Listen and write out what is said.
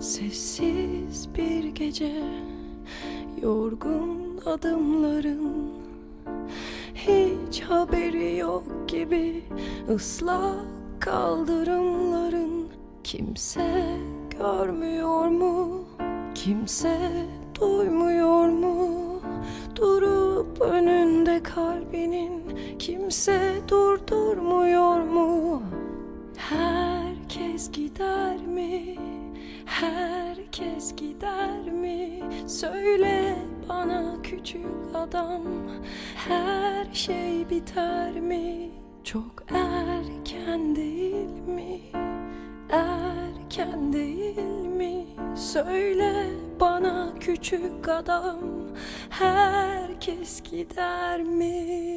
Sessiz bir gece Yorgun adımların Hiç haberi yok gibi ıslak kaldırımların Kimse görmüyor mu? Kimse duymuyor mu? Durup önünde kalbinin Kimse durdurmuyor mu? Herkes gider mi? Herkes gider mi? Söyle bana küçük adam Her şey biter mi? Çok erken değil mi? Erken değil mi? Söyle bana küçük adam Herkes gider mi?